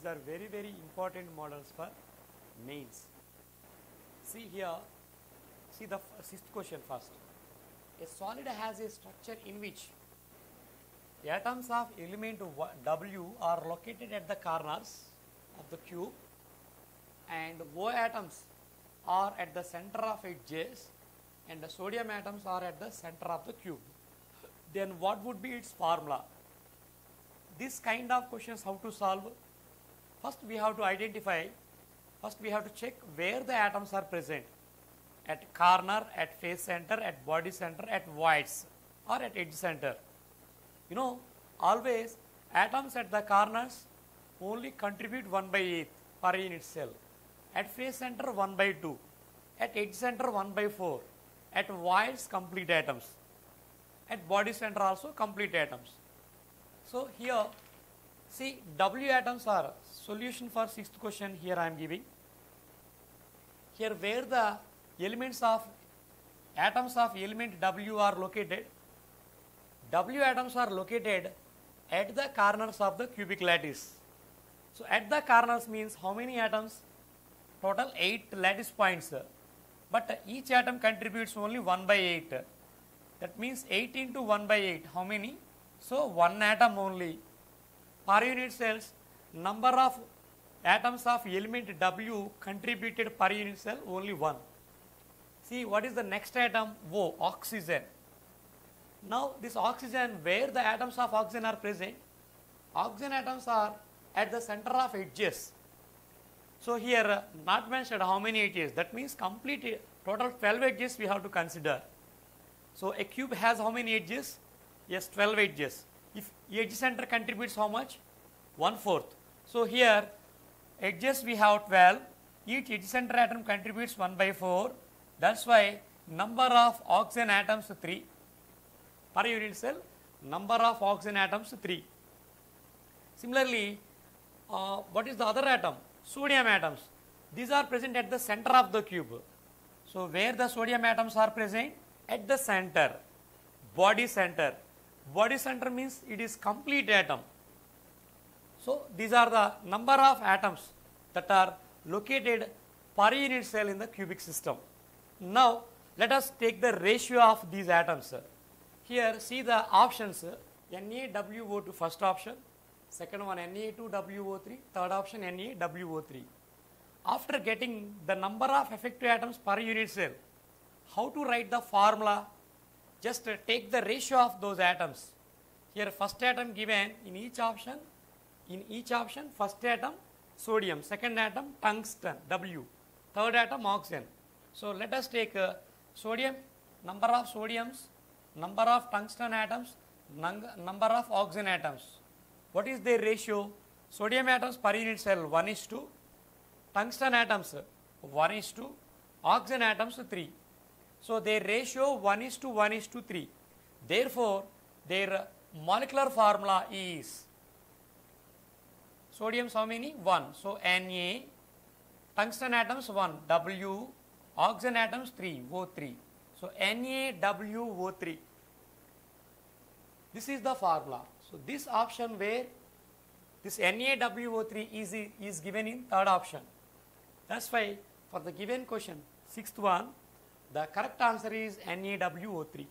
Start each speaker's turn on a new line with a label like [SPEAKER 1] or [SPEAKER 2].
[SPEAKER 1] These are very very important models for mains. See here, see the sixth question first. A solid has a structure in which atoms of element W are located at the corners of the cube and O atoms are at the center of edges and the sodium atoms are at the center of the cube. Then what would be its formula? This kind of questions how to solve? First we have to identify, first we have to check where the atoms are present. At corner, at face center, at body center, at voids or at edge center. You know, always atoms at the corners only contribute 1 by 8 per unit cell. At face center 1 by 2. At edge center 1 by 4. At voids complete atoms. At body center also complete atoms. So here see W atoms are solution for sixth question here I am giving. Here where the elements of atoms of element W are located W atoms are located at the corners of the cubic lattice. So at the corners means how many atoms? Total 8 lattice points. But each atom contributes only 1 by 8. That means 8 into 1 by 8. How many? So 1 atom only. Per unit cells, number of atoms of element W contributed per unit cell only 1. See what is the next atom? O, oxygen. Now this oxygen, where the atoms of oxygen are present, oxygen atoms are at the center of edges. So here uh, not mentioned how many edges, that means complete uh, total 12 edges we have to consider. So a cube has how many edges? Yes, 12 edges. If edge center contributes how much? One fourth. So here edges we have 12, each edge center atom contributes 1 by 4. That's why number of oxygen atoms 3 per unit cell, number of oxygen atoms 3. Similarly, uh, what is the other atom? Sodium atoms. These are present at the center of the cube. So, where the sodium atoms are present? At the center, body center. Body center means it is complete atom. So, these are the number of atoms that are located per unit cell in the cubic system. Now, let us take the ratio of these atoms. Here, see the options NaWO2 first option, second one Na2WO3, third option NaWO3. After getting the number of effective atoms per unit cell, how to write the formula? Just uh, take the ratio of those atoms. Here, first atom given in each option, in each option, first atom sodium, second atom tungsten W, third atom oxygen. So, let us take uh, sodium, number of sodiums, number of tungsten atoms, number of oxygen atoms. What is their ratio? Sodium atoms per unit cell 1 is 2, tungsten atoms 1 is 2, oxygen atoms 3. So, their ratio 1 is to 1 is to 3. Therefore, their molecular formula is sodium how many? 1. So, Na, tungsten atoms 1, W, oxygen atoms 3, O3. So, NaWO3. This is the formula. So, this option where this NaWO3 is, is given in third option. That's why for the given question, sixth one, the correct answer is NaWO3.